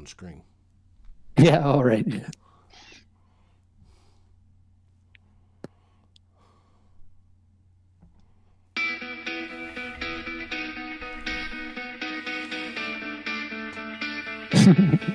on screen. Yeah, all right.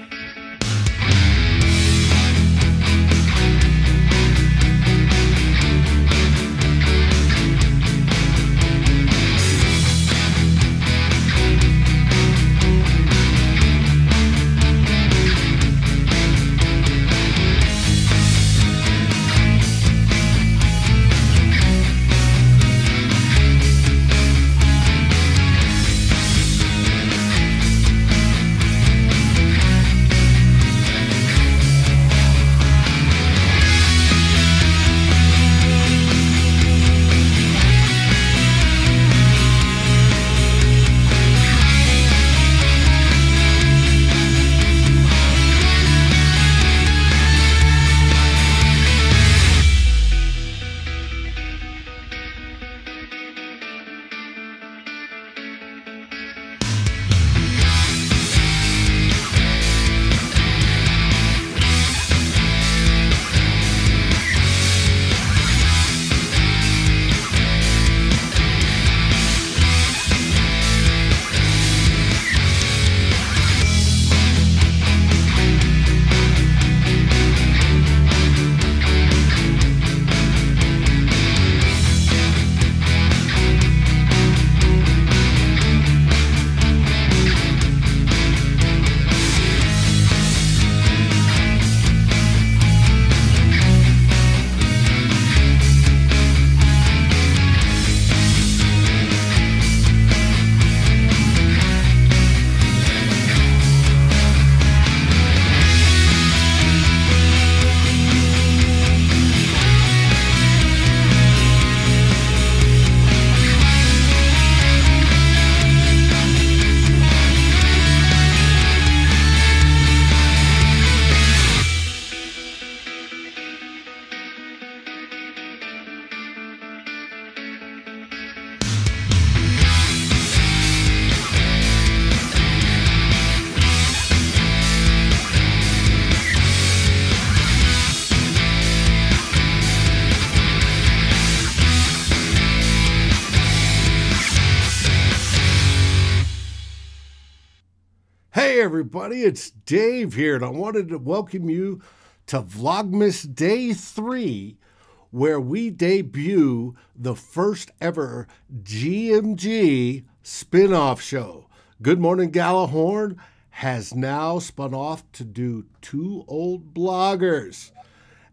Hey, everybody, it's Dave here, and I wanted to welcome you to Vlogmas Day 3, where we debut the first ever GMG spin off show. Good Morning Gjallarhorn has now spun off to do two old bloggers.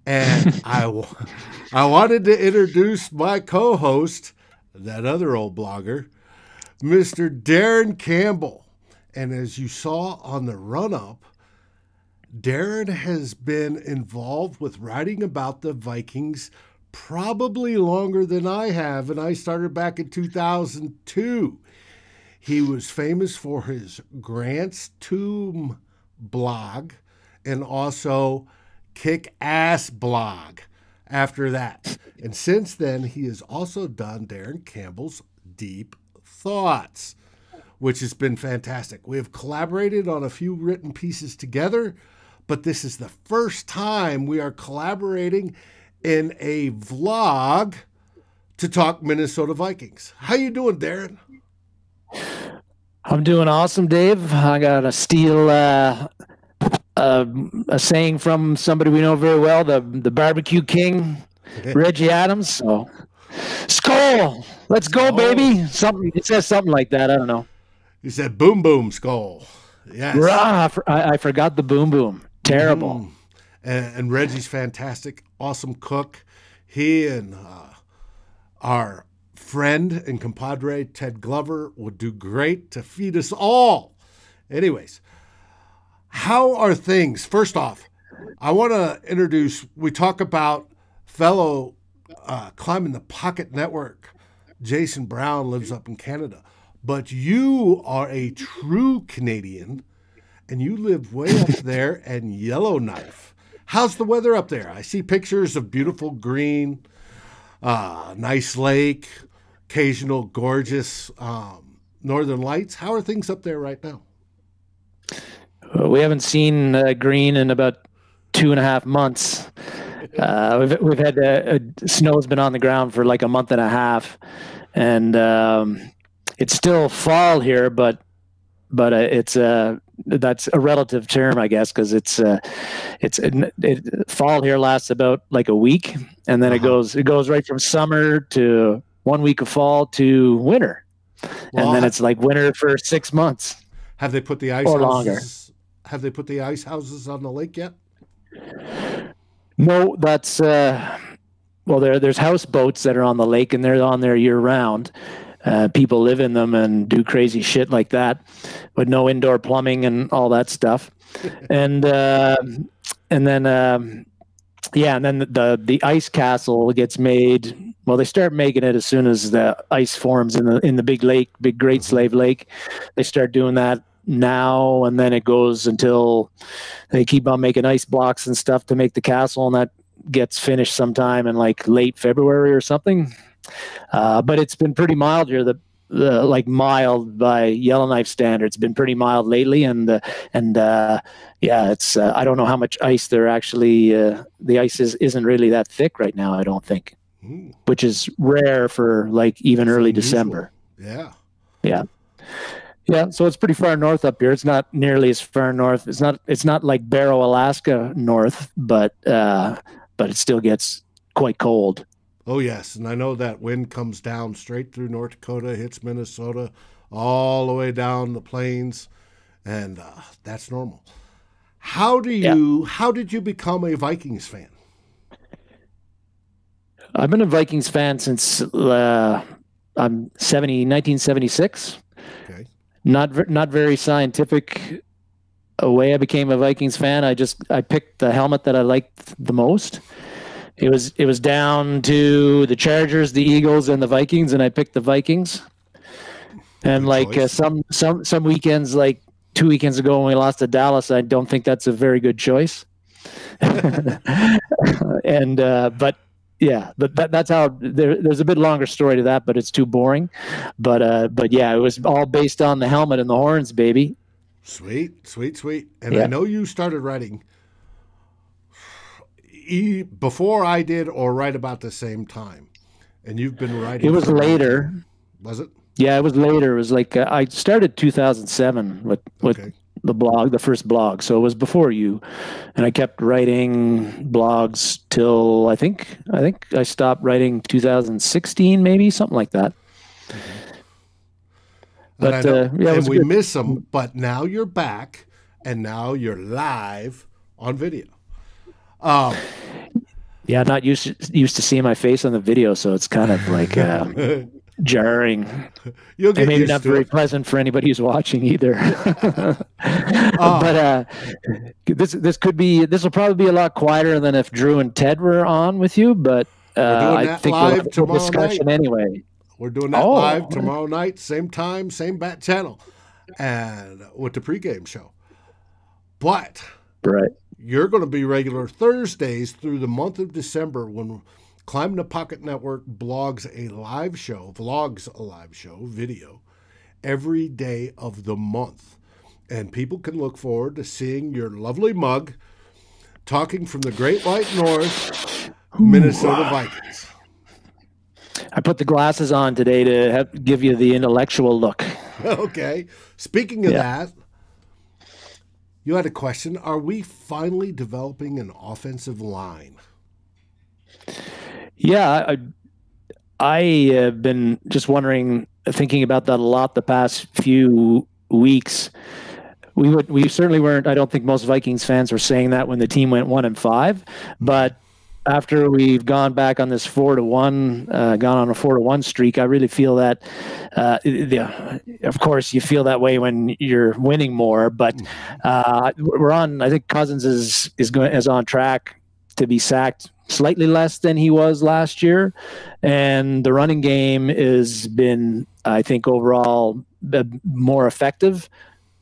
And I, I wanted to introduce my co host, that other old blogger, Mr. Darren Campbell. And as you saw on the run up, Darren has been involved with writing about the Vikings probably longer than I have, and I started back in 2002. He was famous for his Grant's Tomb blog and also Kick Ass blog after that. And since then, he has also done Darren Campbell's Deep Thoughts which has been fantastic. We have collaborated on a few written pieces together, but this is the first time we are collaborating in a vlog to talk Minnesota Vikings. How you doing, Darren? I'm doing awesome, Dave. I got a steal uh, uh, a saying from somebody we know very well, the the barbecue king, Reggie Adams. So, Skol, let's go, baby. Something it says something like that. I don't know. You said boom boom Skol. Yes. Rah, I, I forgot the boom boom. Terrible. Mm. And, and Reggie's fantastic, awesome cook. He and uh, our friend and compadre Ted Glover would do great to feed us all. Anyways, how are things? First off, I want to introduce. We talk about fellow uh, climbing the pocket network. Jason Brown lives up in Canada, but you are a true Canadian and you live way up there in Yellowknife. How's the weather up there? I see pictures of beautiful green, uh, nice lake, occasional gorgeous um, northern lights. How are things up there right now? we haven't seen uh, green in about two and a half months. Uh, we've we've had uh, snow's been on the ground for like a month and a half, and um, it's still fall here, but but uh, it's uh, that's a relative term, I guess, because it's uh, it's it, it, fall here lasts about like a week, and then uh-huh. it goes it goes right from summer to one week of fall to winter, well, and then it's like winter for six months. Have they put the ice or houses, longer? Have they put the ice houses on the lake yet? No, that's uh, well, there there's houseboats that are on the lake, and they're on there year round. Uh, people live in them and do crazy shit like that, but no indoor plumbing and all that stuff. and uh, and then um, yeah, and then the the ice castle gets made. Well, they start making it as soon as the ice forms in the in the big lake, big Great mm-hmm. Slave Lake. They start doing that now, and then it goes until they keep on making ice blocks and stuff to make the castle, and that gets finished sometime in like late February or something. Uh, but it's been pretty mild here. The, the like mild by Yellowknife standards, been pretty mild lately, and uh, and uh, yeah, it's uh, I don't know how much ice there actually. Uh, the ice is isn't really that thick right now. I don't think, Ooh. which is rare for like even early unusual. December. Yeah, yeah. Yeah, so it's pretty far north up here. It's not nearly as far north. It's not. It's not like Barrow, Alaska, north, but uh, but it still gets quite cold. Oh, yes. And I know that wind comes down straight through North Dakota, hits Minnesota, all the way down the plains. And uh, that's normal. How do you, yeah. how did you become a Vikings fan? I've been a Vikings fan since uh, I'm 70, 1976. Okay. Not, not very scientific way I became a Vikings fan. I just, I picked the helmet that I liked the most it was it was down to the Chargers, the Eagles, and the Vikings, and I picked the Vikings. And Good like uh, some some some weekends, like two weekends ago when we lost to Dallas, I don't think that's a very good choice. and uh, but yeah, but that, that's how there, there's a bit longer story to that, but it's too boring. But uh, but yeah, it was all based on the helmet and the horns, baby. Sweet, sweet, sweet. And yeah. I know you started writing before I did, or right about the same time? And you've been writing. It was later. Was it? Yeah, it was later. It was like uh, I started 2007 with with okay. the blog, the first blog. So it was before you, and I kept writing blogs till I think I think I stopped writing 2016, maybe something like that. Okay. But uh, yeah, and we good. miss them. But now you're back, and now you're live on video. Um, yeah, not used to, used to seeing my face on the video, so it's kind of like uh, jarring. You'll get and maybe not very it. pleasant for anybody who's watching either. uh, but uh, this this could be this will probably be a lot quieter than if Drew and Ted were on with you. But uh, I think we'll have a discussion night. anyway. We're doing that oh. live tomorrow night, same time, same bat channel, and with the pregame show. But right you're going to be regular Thursdays through the month of December when Climb the Pocket Network blogs a live show, vlogs a live show, video, every day of the month. And people can look forward to seeing your lovely mug talking from the Great White North, Minnesota Vikings. I put the glasses on today to have, give you the intellectual look. Okay. Speaking of yeah. that, you had a question. Are we finally developing an offensive line? Yeah, I, I have uh, been just wondering, thinking about that a lot the past few weeks. We would, we certainly weren't. I don't think most Vikings fans were saying that when the team went one and five, but after we've gone back on this four to one, uh, gone on a four to one streak, I really feel that. Uh, the, of course, you feel that way when you're winning more, but uh, we're on. I think Cousins is is going is on track to be sacked slightly less than he was last year, and the running game has been, I think, overall more effective.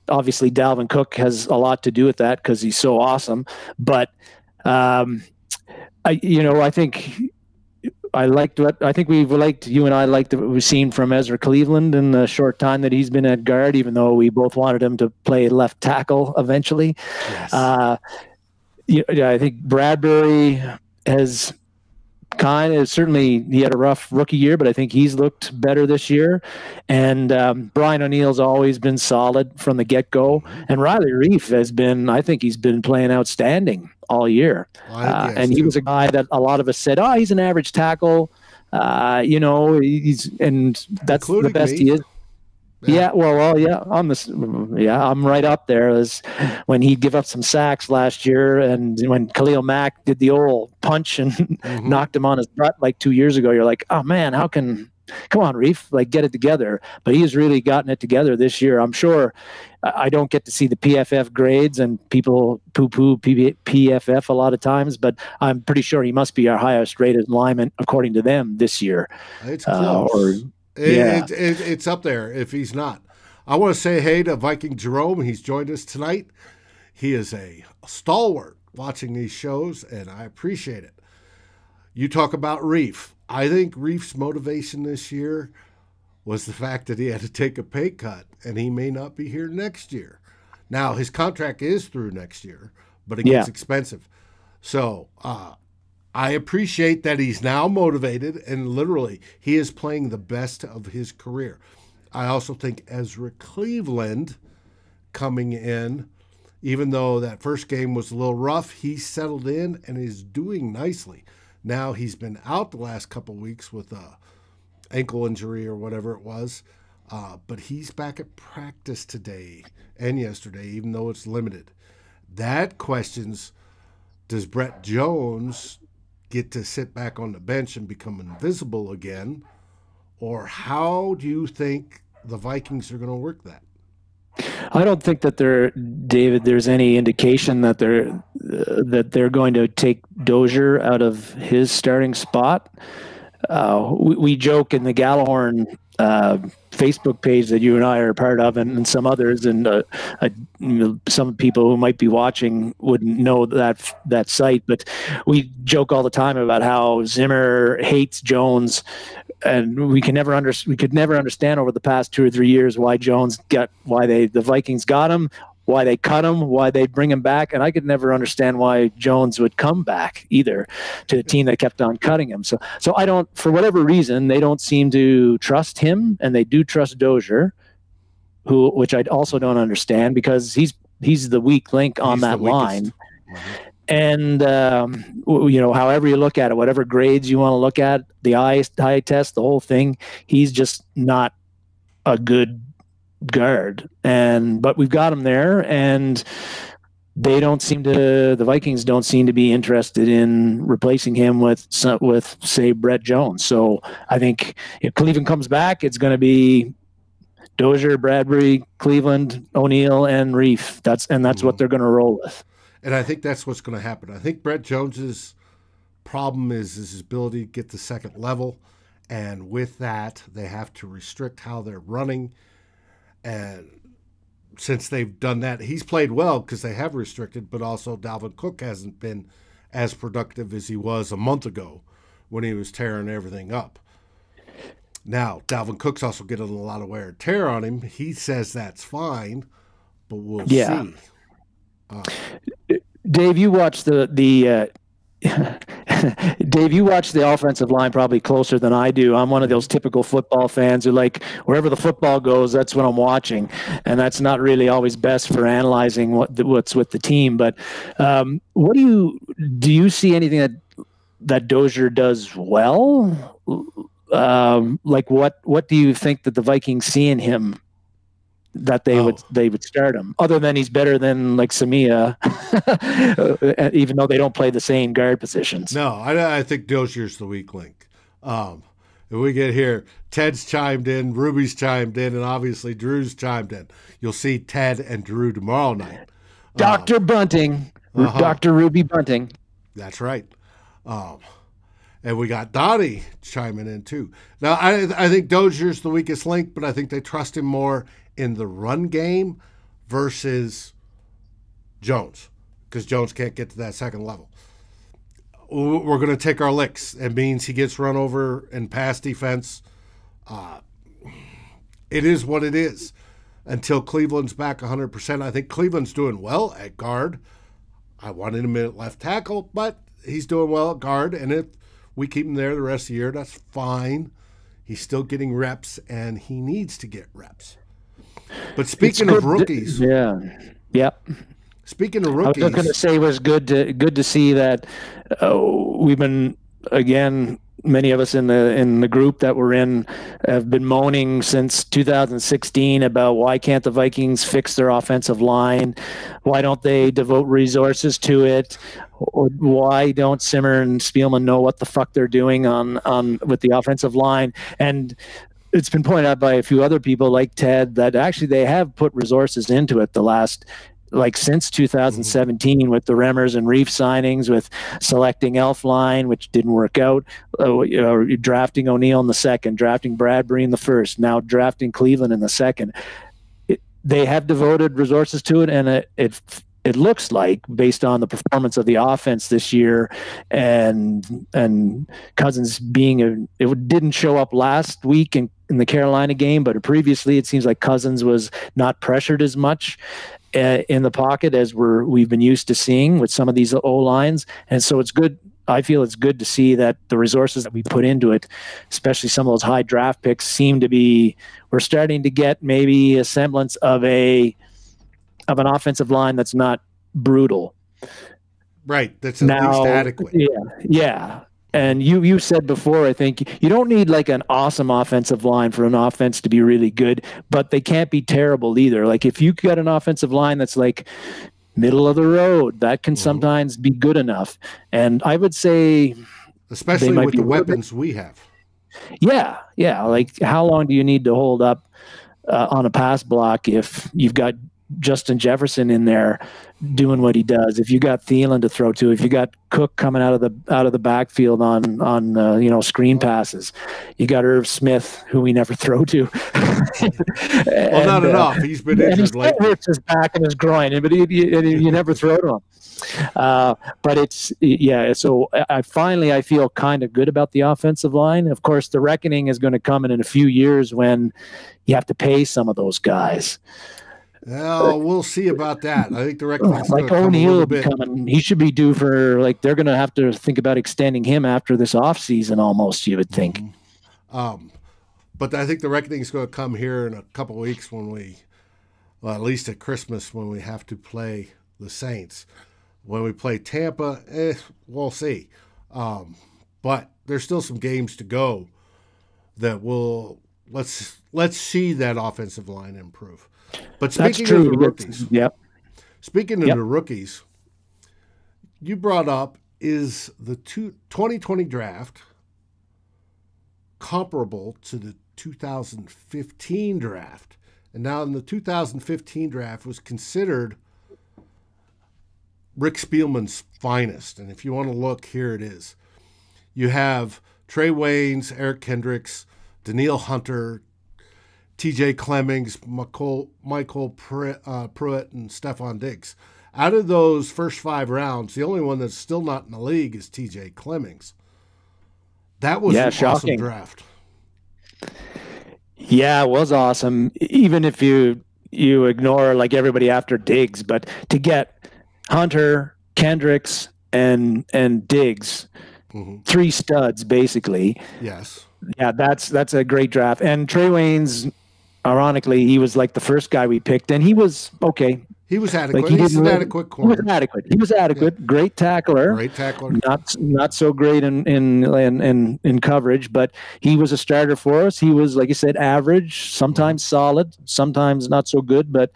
Obviously, Dalvin Cook has a lot to do with that because he's so awesome, but. Um, I, you know, I think I liked what I think we've liked you and I liked what we've seen from Ezra Cleveland in the short time that he's been at guard, even though we both wanted him to play left tackle eventually. Yes. Uh, yeah, I think Bradbury has kind of certainly he had a rough rookie year, but I think he's looked better this year. And um, Brian O'Neill's always been solid from the get go, and Riley Reiff has been. I think he's been playing outstanding all year. Uh, and he was a guy that a lot of us said, "Oh, he's an average tackle." Uh, you know, he's and that's Including the best me. he is. Yeah. yeah. well, well, yeah, on this, yeah, I'm right up there. As when he'd give up some sacks last year, and when Khalil Mack did the old punch and mm-hmm. knocked him on his butt like two years ago, you're like, oh man, how can? Come on, Reiff, like get it together. But he's really gotten it together this year. I'm sure. I don't get to see the PFF grades, and people poo-poo PFF a lot of times, but I'm pretty sure he must be our highest rated lineman according to them this year. It's close. Uh, or yeah. It, it, it's up there if he's not. I want to say hey to Viking Jerome. He's joined us tonight. He is a stalwart watching these shows, and I appreciate it. You talk about Reiff. I think Reiff's motivation this year was the fact that he had to take a pay cut, and he may not be here next year. Now, his contract is through next year, but it gets yeah. expensive. So uh, I appreciate that he's now motivated and literally he is playing the best of his career. I also think Ezra Cleveland coming in, even though that first game was a little rough, he settled in and is doing nicely. Now he's been out the last couple weeks with a ankle injury or whatever it was, uh, but he's back at practice today and yesterday, even though it's limited. That questions does Brett Jones get to sit back on the bench and become invisible again? Or how do you think the Vikings are going to work that? I don't think that there, David. There's any indication that they're uh, that they're going to take Dozier out of his starting spot. Uh, we, we, joke in the Gjallarhorn uh, Facebook page that you and I are a part of, and, and some others, and uh, uh, some people who might be watching wouldn't know that that site. But we joke all the time about how Zimmer hates Jones, and we can never under we could never understand over the past two or three years why Jones got why they the Vikings got him, why they cut him, why they bring him back, and I could never understand why Jones would come back either to a team that kept on cutting him. So, so I don't, for whatever reason, they don't seem to trust him, and they do trust Dozier, who, which I also don't understand because he's he's the weak link on he's that line. Mm-hmm. And um, you know, however you look at it, whatever grades you want to look at, the eye eye test, the whole thing, he's just not a good guard. And but we've got him there, and they don't seem to. The Vikings don't seem to be interested in replacing him with with say Brett Jones. So I think if Cleveland comes back, it's going to be Dozier, Bradbury, Cleveland, O'Neill, and Reiff. That's and that's mm-hmm. what they're going to roll with. And I think that's what's going to happen. I think Brett Jones's problem is, is his ability to get to second level, and with that, they have to restrict how they're running and since they've done that, he's played well because they have restricted, but also Dalvin Cook hasn't been as productive as he was a month ago when he was tearing everything up. Now, Dalvin Cook's also getting a lot of wear and tear on him. He says that's fine, but we'll yeah. see. Uh, Dave, you watched the the uh, Dave, you watch the offensive line probably closer than I do. I'm one of those typical football fans who like wherever the football goes, that's what I'm watching, and that's not really always best for analyzing what what's with the team. But um, what do you do? You see anything that that Dozier does well? Um, like what what do you think that the Vikings see in him that they oh. would they would start him. Other than he's better than like Samia, even though they don't play the same guard positions. No, I, I think Dozier's the weak link. Um, if we get here, Ted's chimed in, Ruby's chimed in, and obviously Drew's chimed in. You'll see Ted and Drew tomorrow night. Doctor um, Bunting, uh-huh. Doctor Ruby Bunting. That's right. Um, and we got Donnie chiming in too. Now, I, I think Dozier's the weakest link, but I think they trust him more in the run game versus Jones because Jones can't get to that second level. we're going to take our licks. It means he gets run over in pass defense. Uh, it is what it is until Cleveland's back 100%. I think Cleveland's doing well at guard. I wanted him at left tackle, but he's doing well at guard. And if we keep him there the rest of the year, that's fine. He's still getting reps, and he needs to get reps. But speaking of rookies, to, yeah, yep. Speaking of rookies, I was going to say it was good to good to see that uh, we've been again many of us in the in the group that we're in have been moaning since 2016 about why can't the Vikings fix their offensive line? Why don't they devote resources to it? Why don't Zimmer and Spielman know what the fuck they're doing on on with the offensive line? And it's been pointed out by a few other people like Ted that actually they have put resources into it the last like since 2017 mm-hmm. with the Remmers and Reiff signings, with selecting Elflein, which didn't work out, uh, you know, drafting O'Neill in the second, drafting Bradbury in the first, now drafting Cleveland in the second. It, they have devoted resources to it, and it, it it looks like based on the performance of the offense this year and and Cousins being a it didn't show up last week in, in the Carolina game but previously it seems like Cousins was not pressured as much uh, in the pocket as we're we've been used to seeing with some of these O lines, and so it's good. I feel it's good to see that the resources that we put into it, especially some of those high draft picks, seem to be we're starting to get maybe a semblance of a of an offensive line that's not brutal. Right. That's at now, least adequate. Yeah. Yeah. And you you said before, I think you don't need like an awesome offensive line for an offense to be really good, but they can't be terrible either. Like if you got an offensive line that's like middle of the road, that can mm-hmm. sometimes be good enough. And I would say, especially with the weapons we have. Yeah, yeah. Like how long do you need to hold up uh, on a pass block if you've got Justin Jefferson in there doing what he does. If you got Thielen to throw to, if you got Cook coming out of the out of the backfield on on uh, you know screen passes, you got Irv Smith who we never throw to. and, well, not uh, enough. He's been injured lately. Hurts his back and his groin, but he, he, you never throw to him. Uh, but it's yeah. So I finally I feel kind of good about the offensive line. Of course, the reckoning is going to come in in a few years when you have to pay some of those guys. Well, we'll see about that. I think the record like O'Neill will be coming. He should be due for like they're going to have to think about extending him after this off season. Almost, you would think. Mm-hmm. Um, but I think the reckoning is going to come here in a couple of weeks when we, well, at least at Christmas when we have to play the Saints. When we play Tampa, eh, we'll see. Um, but there's still some games to go that will let's let's see that offensive line improve. But speaking of the rookies, yep. Speaking of yep. the rookies, you brought up is the two, 2020 draft comparable to the 2015 draft? And now in the 2015 draft was considered Rick Spielman's finest. And if you want to look, here it is. You have Trae Waynes, Eric Kendricks, Danielle Hunter, TJ Clemmings, MyCole, MyCole Pruitt, uh, and Stefon Diggs. Out of those first five rounds, the only one that's still not in the league is TJ Clemmings. That was yeah, an shocking. awesome draft. Yeah, it was awesome. Even if you you ignore like everybody after Diggs, but to get Hunter, Kendricks, and and Diggs, mm-hmm. three studs basically. Yes. Yeah, that's that's a great draft. And Trae Waynes ironically, he was like the first guy we picked, and he was okay. He was adequate. Like he He's an adequate corner. He was adequate. He was adequate. Yeah. Great tackler. Great tackler. Not not so great in, in in in in coverage, but he was a starter for us. He was like you said, average, sometimes solid, sometimes not so good. But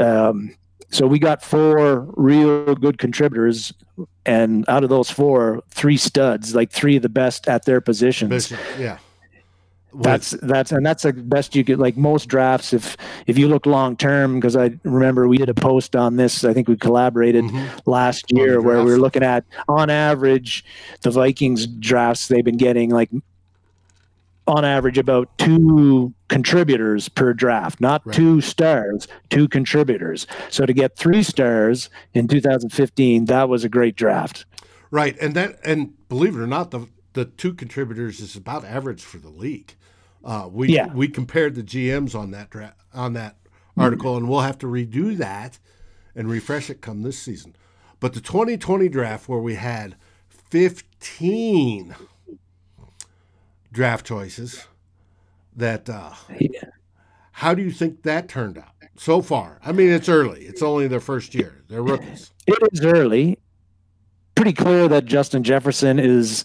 um, so we got four real good contributors, and out of those four, three studs, like three of the best at their positions. Yeah that's that's and that's the best you get like most drafts if if you look long term because i remember we did a post on this i think we collaborated mm-hmm. last year where we were looking at on average the vikings drafts they've been getting like on average about two contributors per draft not right. two stars two contributors so to get three stars in 2015 that was a great draft Right, and that and believe it or not, the the two contributors is about average for the league. Uh, we Yeah. we compared the GMs on that dra- on that article, and we'll have to redo that and refresh it come this season. But the 2020 draft, where we had 15 draft choices, that uh, Yeah. how do you think that turned out so far? I mean, it's early; it's only their first year; they're rookies. It is early. Pretty clear that Justin Jefferson is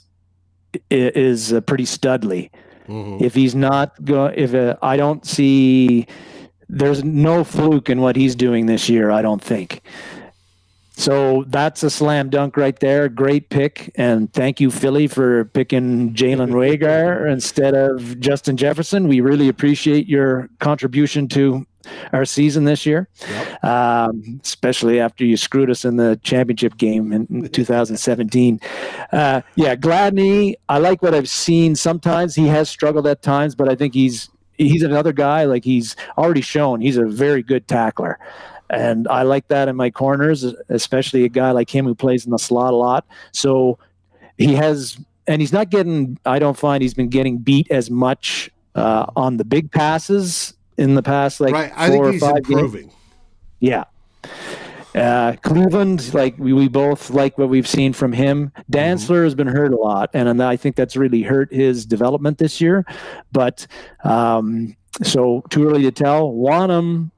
is uh, pretty studly. Mhm. If he's not going, if uh, I don't see, there's no fluke in what he's doing this year. I don't think. So that's a slam dunk right there. Great pick, and thank you, Philly, for picking Jalen Rager instead of Justin Jefferson. We really appreciate your contribution to our season this year, Yep. um, especially after you screwed us in the championship game in 2017. Uh, yeah, Gladney. I like what I've seen. Sometimes he has struggled at times, but I think he's he's another guy. Like he's already shown he's a very good tackler, and I like that in my corners, especially a guy like him who plays in the slot a lot. So he has, and he's not getting. I don't find he's been getting beat as much uh, on the big passes in the past, like right, I four think or he's five games. Yeah. Uh, Cleveland, like we, we both like what we've seen from him. Dantzler has been hurt a lot, and, and I think that's really hurt his development this year. But um, so too early to tell. Wonnum,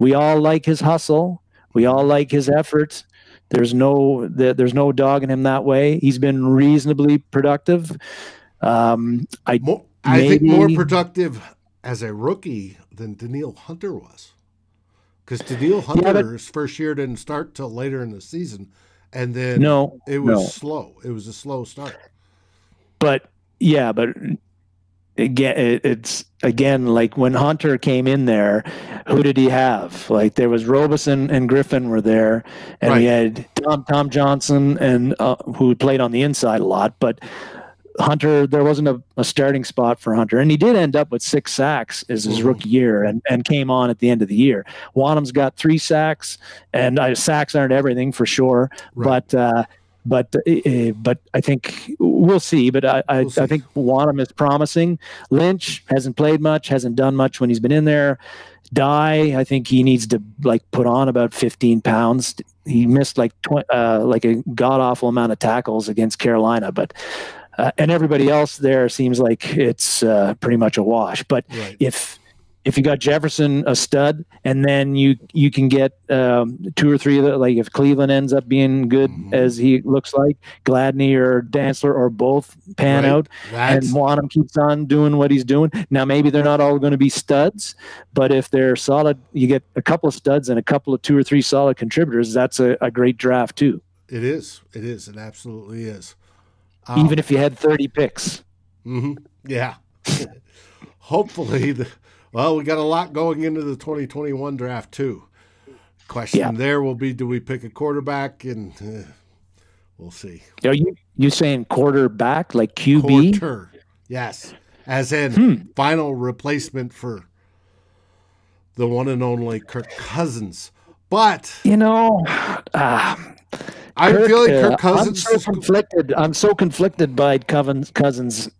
we all like his hustle. We all like his effort. There's no there- there's no dog in him that way. He's been reasonably productive. Um, I More, I think more productive as a rookie than Danielle Hunter was. Because Danielle Hunter's first year didn't start till later in the season, and then no it was no. slow. It was a slow start. but yeah, but again, it's again like when Hunter came in there, who did he have? Like there was Robison and Griffin were there, and we Right. had Tom Tom Johnson and uh, who played on the inside a lot, but. Hunter, there wasn't a, a starting spot for Hunter, and he did end up with six sacks as his Mhm. rookie year, and, and came on at the end of the year. Wonnum's got three sacks, and uh, sacks aren't everything for sure, Right. but uh, but uh, but I think we'll see. But I I, We'll see. I think Wanham is promising. Lynch hasn't played much, hasn't done much when he's been in there. Dye, I think he needs to like put on about 15 pounds. He missed like tw- uh, like a god awful amount of tackles against Carolina, but uh, and everybody else there seems like it's uh, pretty much a wash. But Right. if if you got Jefferson a stud, and then you you can get um, two or three of the like if Cleveland ends up being good Mhm. as he looks like, Gladney or Dantzler or both pan Right. out, That's and Wonnum keeps on doing what he's doing. Now maybe they're not all going to be studs, but if they're solid, you get a couple of studs and a couple of two or three solid contributors. That's a, a great draft too. it is. It is. It absolutely is. Um, Even if you had thirty picks. hmm Yeah. Hopefully, the well, we got a lot going into the 2021 draft too. Question Yeah. there will be: Do we pick a quarterback? And uh, we'll see. Are you you saying quarterback like QB? Quarter, yes, as in Hmm. final replacement for the one and only Kirk Cousins. But You know, uh, I Kirk, feel like uh, Kirk Cousins. I'm so conflicted. I'm so conflicted by Cousins. Cousins.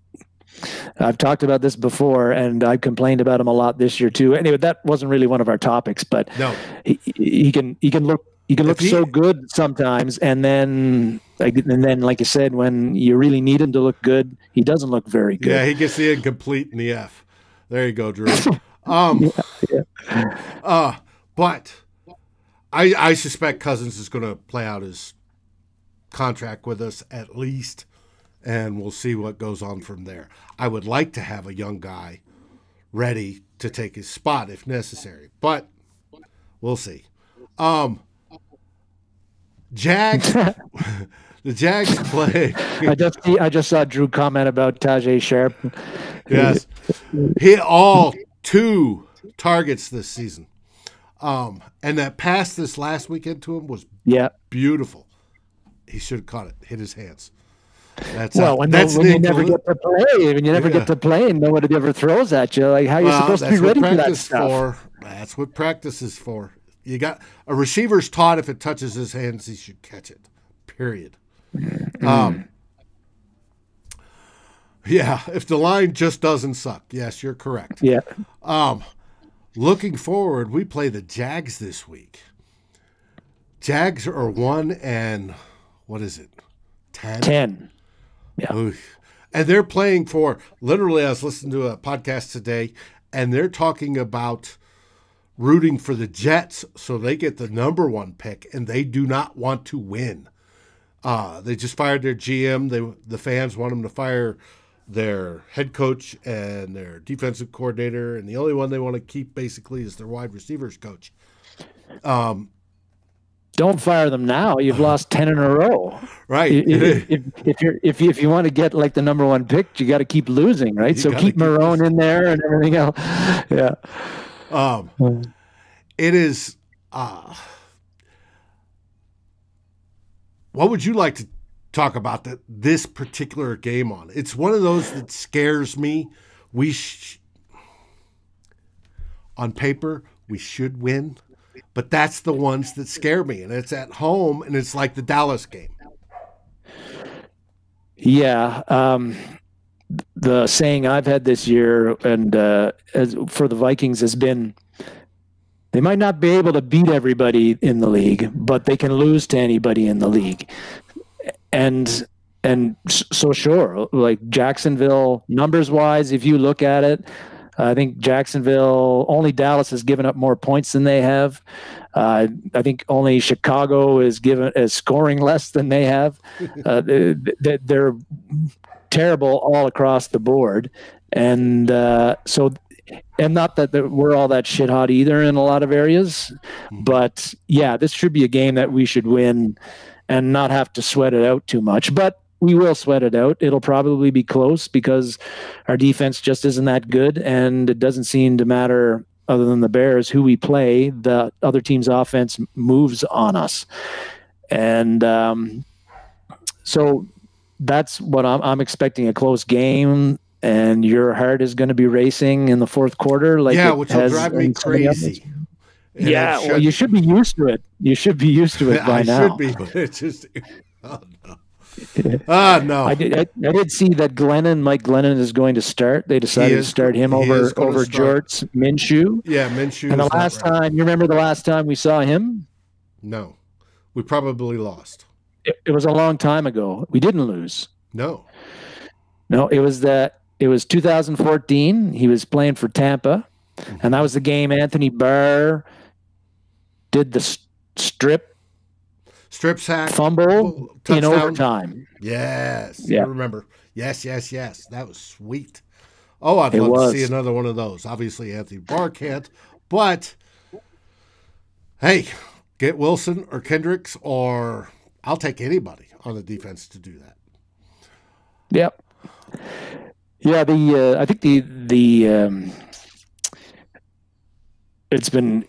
I've talked about this before, and I've complained about him a lot this year too. Anyway, that wasn't really one of our topics, but no, he, he can he can look he can If look he- so good sometimes, and then like and then like you said, when you really need him to look good, he doesn't look very good. yeah, he gets the incomplete and the F. There you go, Drew. Um, uh, but I I suspect Cousins is going to play out his contract with us at least, and we'll see what goes on from there. I would like to have a young guy ready to take his spot if necessary, but we'll see. Um, Jags, the Jags play. I just I just saw Drew comment about Tajaé Sharpe. Yes. Hit all two targets this season. Um, and that pass this last weekend to him was Yeah. beautiful. He should have caught it, hit his hands. That's Well, when, that's when you never get to play, when you never Yeah. get to play, and nobody ever throws at you, like how are you well, supposed to be ready for that stuff? for. That's what practice is for. You got a receiver's taught if it touches his hands, he should catch it. Period. Um, yeah, if the line just doesn't suck. Yes, you're correct. Yeah. Um, looking forward, we play the Jags this week. Jags are one and what is it? Ten. 10. Yeah. Oof. And they're playing for literally. I was listening to a podcast today, and they're talking about rooting for the Jets so they get the number one pick, and they do not want to win. Uh, they just fired their GM. They the fans want them to fire their head coach and their defensive coordinator, and the only one they want to keep basically is their wide receivers coach. Don't fire them now. You've lost 10 in a row. Right. if, if, if you're if you, if you want to get like the number one pick, you got to keep losing, right? You so keep keep Marrone in there and everything else. Yeah. Um, it is. Uh, what would you like to talk about that this particular game on? It's one of those that scares me. We, sh- on paper, we should win, but that's the ones that scare me, and it's at home, and it's like the Dallas game. Yeah. Um, the saying I've had this year and uh, as, for the Vikings has been they might not be able to beat everybody in the league, but they can lose to anybody in the league. And and so sure, like Jacksonville numbers wise, if you look at it, I think Jacksonville only Dallas has given up more points than they have. Uh, I think only Chicago is given is scoring less than they have. Uh, they, they're terrible all across the board, and uh, so and not that that we're all that shit hot either in a lot of areas, but yeah, this should be a game that we should win and not have to sweat it out too much. But we will sweat it out. It'll probably be close because our defense just isn't that good, and it doesn't seem to matter other than the Bears who we play. The other team's offense moves on us, and um, so that's what I'm, I'm expecting a close game. And your heart is going to be racing in the fourth quarter, like yeah, which will drive me in so many others. crazy. And Yeah, well, you should be used to it. You should be used to it by I now. should be, it's just. Oh, no. Ah, no. I did. I, I did see that Glennon, Mike Glennon, is going to start. They decided is- to start him over over Jorts Minshew. yeah, Minshew. And the last right. time, you remember the last time we saw him? No, we probably lost. It, it was a long time ago. We didn't lose. No. No, it was that. It was 2014. He was playing for Tampa, and that was the game Anthony Barr did the strip Strip sack. fumble in overtime. Yes. Yeah. I remember. Yes, yes, yes. That was sweet. Oh, I'd It love was. to see another one of those. Obviously, Anthony Barr can't, but hey, get Wilson or Kendricks, or I'll take anybody on the defense to do that. Yep. Yeah, the uh, I think the the um, it's been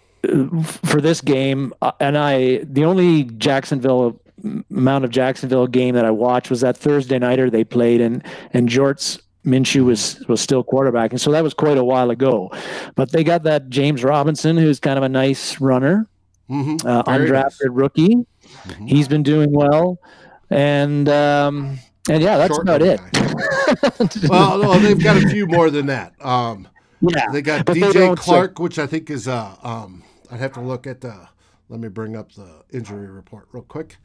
for this game, uh, and I the only Jacksonville amount of Jacksonville game that I watched was that Thursday nighter they played, and and Jorts Minshew was was still quarterback, and so that was quite a while ago. But they got that James Robinson, who's kind of a nice runner, Mm-hmm. uh, undrafted nice. rookie. Mhm. He's been doing well, and um, and yeah, that's Short about it. well, no, they've got a few more than that. Um, yeah, they got but DJ uh, Clark, which I think is uh, um, I'd have to look at the. Let me bring up the injury report real quick.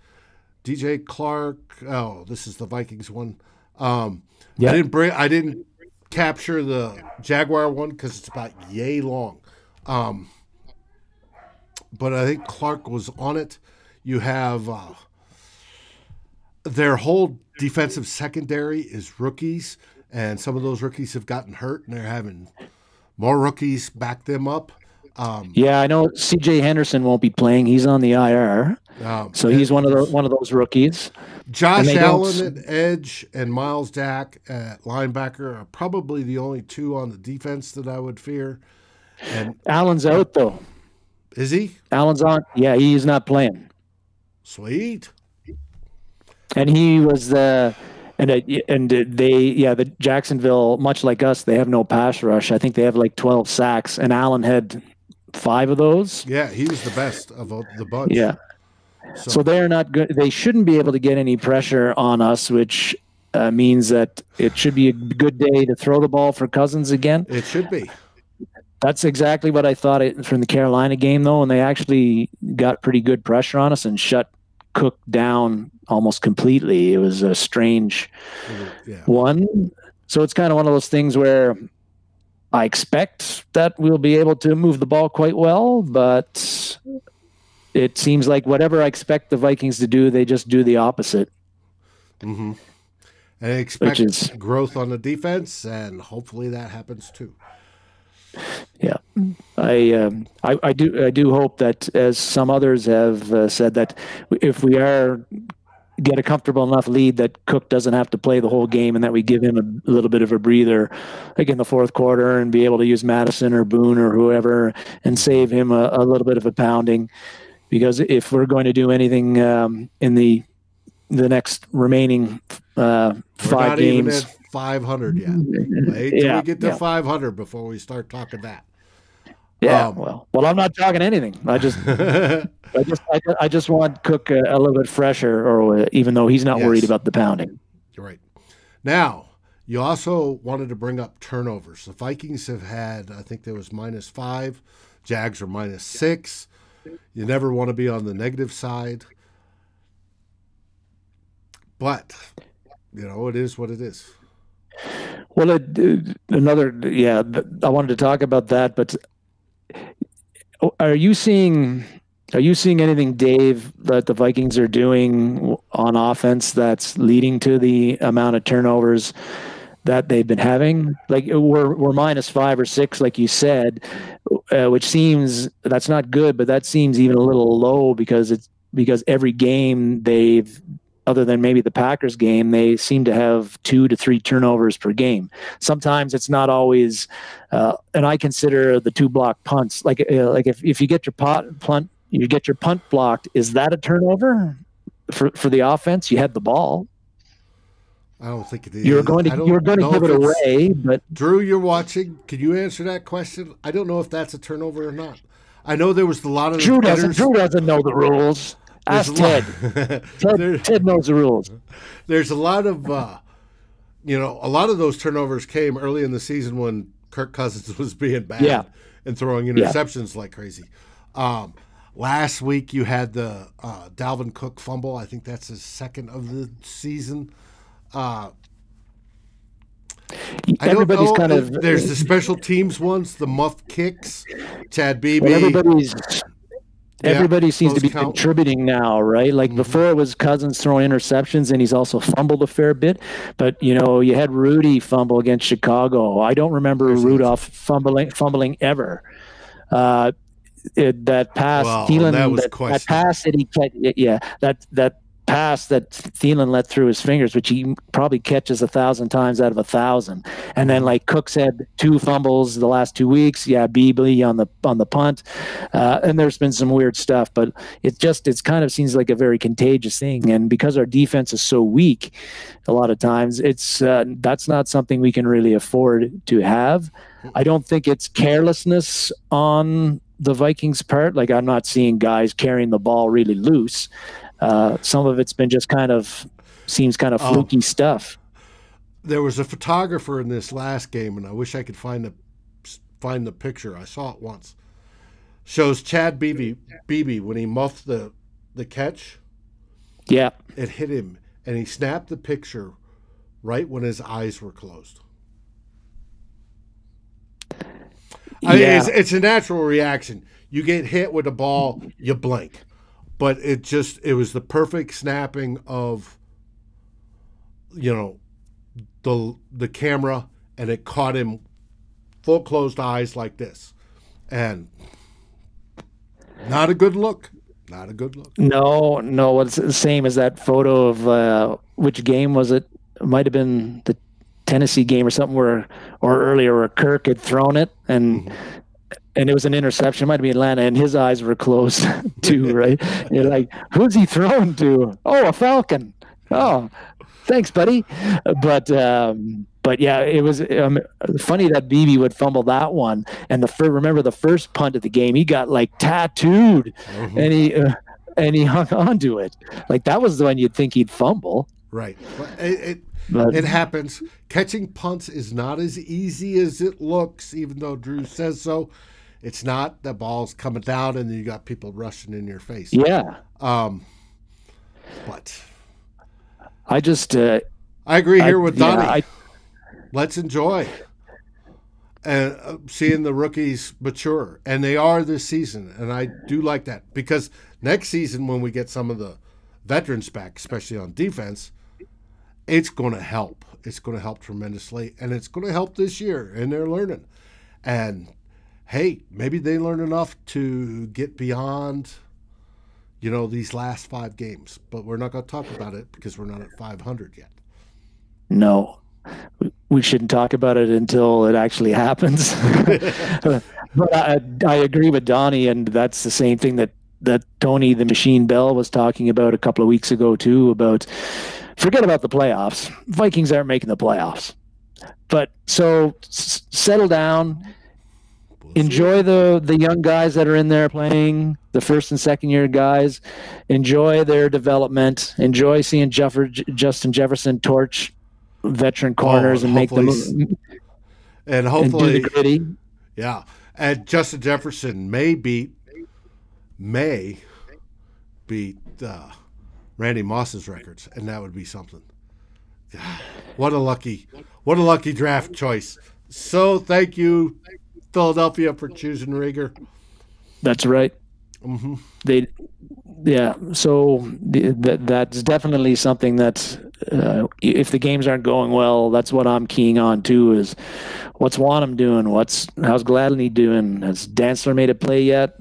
DJ Clark. Oh, this is the Vikings one. Um, Yeah. I didn't bring. I didn't capture the Jaguar one because it's about yay long. Um, but I think Clark was on it. You have uh, their whole defensive secondary is rookies, and some of those rookies have gotten hurt, and they're having more rookies back them up. Um, Yeah, I know C.J. Henderson won't be playing. He's on the IR, um, so he's one of the one of those rookies. Josh and they don't Allen at edge and Myles Jack at linebacker are probably the only two on the defense that I would fear. And Allen's out though. is he Allen's on. Yeah, he's not playing, sweet? and he was the. And and they yeah the Jacksonville much like us they have no pass rush I think they have like twelve sacks and Allen had five of those Yeah, he was the best of the bunch. yeah So, so they're not good. They shouldn't be able to get any pressure on us, which uh, means that it should be a good day to throw the ball for Cousins again. It should be. That's exactly what I thought it, from the Carolina game, though, and they actually got pretty good pressure on us and shut Cook down almost completely. It was a strange yeah. one. So it's kind of one of those things where I expect that we'll be able to move the ball quite well, but it seems like whatever I expect the Vikings to do, they just do the opposite. Mm-hmm. And I expect is, growth on the defense, and hopefully that happens too. Yeah, I, um, I, I do I do hope that as some others have uh, said that if we are get a comfortable enough lead that Cook doesn't have to play the whole game and that we give him a, little bit of a breather like in the fourth quarter and be able to use Mattison or Boone or whoever and save him a, a little bit of a pounding because if we're going to do anything um, in the the next remaining uh, five games 500 yet. Wait till yeah, we get to yeah. 500 before we start talking that. Yeah, um, well, well, I'm not talking anything. I just, I just, I, I, just want Cook a, a, little bit fresher, or uh, even though he's not yes. worried about the pounding. You're right. Now, you also wanted to bring up turnovers. The Vikings have had, I think there was minus five. Jags are minus six. You never want to be on the negative side, but you know it is what it is. Well, it, another, yeah, I wanted to talk about that, but are you seeing are you seeing anything, Dave, that the Vikings are doing on offense that's leading to the amount of turnovers that they've been having? Like we're we're minus five or six, like you said, uh, which seems that's not good, but that seems even a little low because it's because every game they've other than maybe the Packers game, they seem to have two to three turnovers per game. Sometimes it's not always, uh, and I consider the two block punts like uh, like if, if you get your pot punt you get your punt blocked, is that a turnover for for the offense? You had the ball. I don't think it is. You're going to you're going to give it away, but Drew, you're watching. Can you answer that question? I don't know if that's a turnover or not. I know there was a lot of Drew doesn't. Drew doesn't know the rules. Ask Ted. Ted, Ted knows the rules. There's a lot of, uh, you know, a lot of those turnovers came early in the season when Kirk Cousins was being bad yeah. and throwing interceptions yeah. like crazy. Um, last week you had the uh, Dalvin Cook fumble. I think that's his second of the season. Uh, everybody's kind of there's the special teams ones, the muff kicks, Chad Beebe. everybody's Everybody seems to be count. contributing now, right? Like mm-hmm. before, it was Cousins throwing interceptions, and he's also fumbled a fair bit. But you know, you had Rudy fumble against Chicago. I don't remember There's Rudolph fumbling fumbling ever. Uh, it, that pass, well, Thielen, that, that, that pass that he yeah, that that pass that Thielen let through his fingers, which he probably catches a thousand times out of a thousand. And then like Cook's had two fumbles the last two weeks. Yeah, Beebe on the on the punt, uh, and there's been some weird stuff. But it just it's kind of seems like a very contagious thing. And because our defense is so weak, a lot of times it's uh, that's not something we can really afford to have. I don't think it's carelessness on the Vikings' part. Like I'm not seeing guys carrying the ball really loose. Uh, some of it's been just kind of seems kind of um, fluky um, stuff. There was a photographer in this last game, and I wish I could find the find the picture. I saw it once. Shows Chad Beebe, Beebe when he muffed the the catch. Yeah, it hit him, and he snapped the picture right when his eyes were closed. I mean, it's, it's, a natural reaction. You get hit with a ball, you blink but it just it was the perfect snapping of you know the the camera and it caught him full closed eyes like this. And not a good look. Not a good look. No no it's the same as that photo of uh, which game was it? it might have been the Tennessee game or something where or earlier where Kirk had thrown it and mm-hmm and it was an interception. It might be Atlanta, and his eyes were closed too, right? You're like, who's he throwing to? Oh, a Falcon. Oh, thanks, buddy. But um, but yeah, it was um, funny that Beebe would fumble that one. And the first, remember the first punt of the game, he got like tattooed, mm-hmm. and he. Uh, and he hung on to it. Like that was the one you'd think he'd fumble. Right. It, it, but, it happens. Catching punts is not as easy as it looks, even though Drew says so. It's not. The ball's coming down, and then you got people rushing in your face. Yeah. Um. But I just. Uh, I agree here I, with Donnie. Yeah, I, Let's enjoy and uh, seeing the rookies mature, and they are this season, and I do like that because next season when we get some of the veterans back, especially on defense, it's going to help. It's going to help tremendously, and it's going to help this year, and they're learning. And hey, maybe they learn enough to get beyond, you know, these last five games. But we're not going to talk about it because we're not at 500 yet. No, we shouldn't talk about it until it actually happens. but I, I agree with Donnie, and that's the same thing that that Tony the Machine Bell was talking about a couple of weeks ago too. About forget about the playoffs. Vikings aren't making the playoffs, but so settle down. Enjoy the the young guys that are in there playing the first and second year guys. Enjoy their development. Enjoy seeing Jeffer, Justin Jefferson torch veteran corners oh, and make them and hopefully and gritty. Yeah, and Justin Jefferson may beat may beat uh, Randy Moss's records, and that would be something. What a lucky, what a lucky draft choice. So thank you, Philadelphia, for choosing Reagor. That's right. Mm-hmm. They, yeah. So that that's definitely something that uh, if the games aren't going well, that's what I'm keying on too. Is what's Wonnum doing? What's how's Gladney doing? Has Dantzler made a play yet?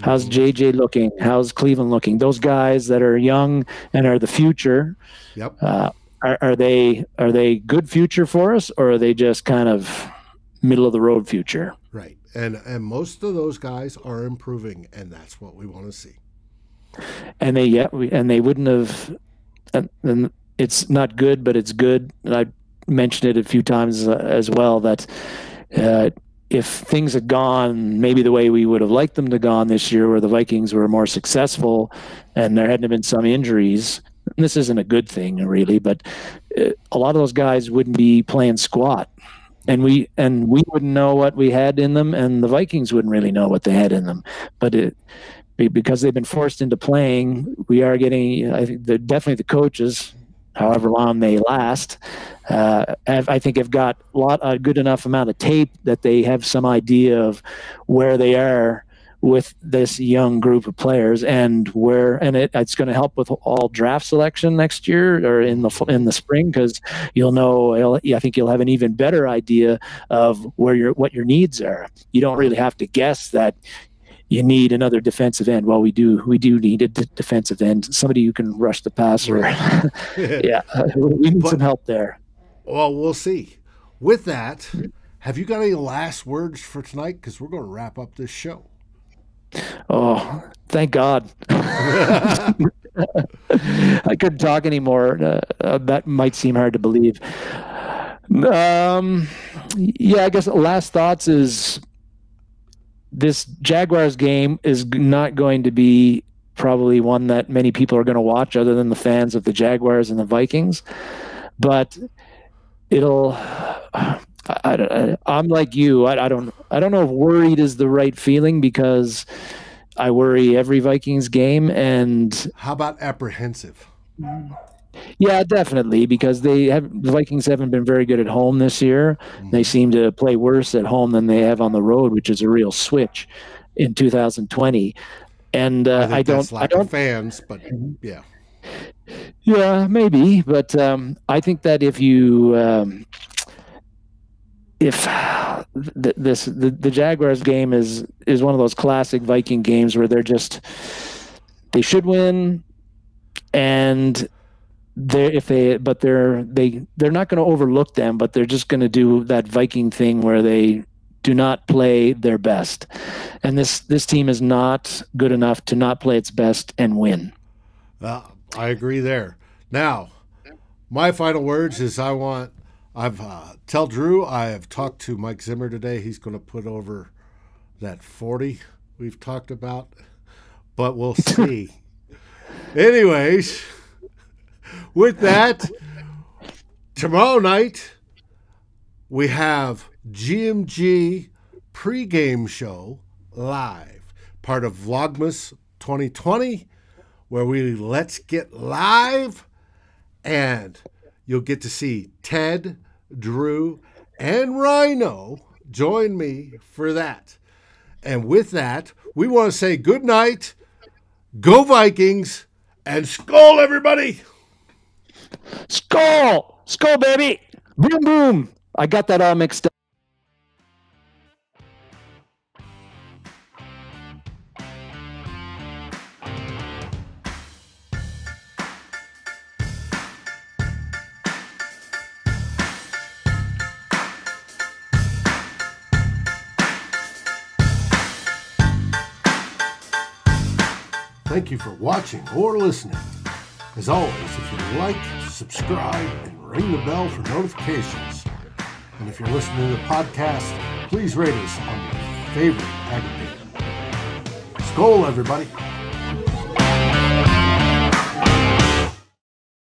How's JJ mm-hmm. looking? How's Cleveland looking? Those guys that are young and are the future. Yep. Uh, are, are they are they good future for us, or are they just kind of middle of the road future? Right. And and most of those guys are improving, and that's what we want to see. And they yeah, we, and they wouldn't have. And, and it's not good, but it's good. And I mentioned it a few times uh, as well that uh, if things had gone maybe the way we would have liked them to gone this year, where the Vikings were more successful and there hadn't been some injuries, this isn't a good thing really, but uh, a lot of those guys wouldn't be playing squat. And we and we wouldn't know what we had in them, and the Vikings wouldn't really know what they had in them. But it, because they've been forced into playing, we are getting. I think definitely the coaches however long they last, uh, have, I think have got a lot a good enough amount of tape that they have some idea of where they are with this young group of players and where and it, it's going to help with all draft selection next year or in the in the spring because you'll know I think you'll have an even better idea of where your what your needs are. You don't really have to guess that you need another defensive end. Well, we do. We do need a d- defensive end, somebody who can rush the passer. yeah, we need but, some help there. Well, we'll see. With that, mm-hmm. have you got any last words for tonight? Because we're going to wrap up this show. Oh, thank God. I couldn't talk anymore. Uh, uh, that might seem hard to believe. Um, yeah, I guess last thoughts is this Jaguars game is not going to be probably one that many people are going to watch other than the fans of the Jaguars and the Vikings. But it'll. I, am like you. I, I, don't. I don't know if worried is the right feeling because I worry every Vikings game. And how about apprehensive? Yeah, definitely, because they have the Vikings haven't been very good at home this year. Mm-hmm. They seem to play worse at home than they have on the road, which is a real switch in 2020. And uh, I, I don't, I don't fans, but yeah, yeah, maybe, but um, I think that if you um, if th- this the, the Jaguars game is is one of those classic Viking games where they're just they should win and they if they but they're they they're not going to overlook them but they're just going to do that viking thing where they do not play their best. And this this team is not good enough to not play its best and win. Uh, i agree there. Now my final words is i want i've uh, tell drew i have talked to mike zimmer today. He's going to put over that 40 we've talked about but we'll see. Anyways, with that, tomorrow night we have GMG pregame show live, part of Vlogmas 2020, where we let's get live and you'll get to see Ted, Drew, and Rhino join me for that. And with that, we want to say good night, go Vikings, and skol everybody. Skol! Skol, baby! Boom, boom! I got that all mixed up. Thank you for watching or listening. As always, if you like, subscribe, and ring the bell for notifications. And if you're listening to the podcast, please rate us on your favorite aggregator. Skol, everybody.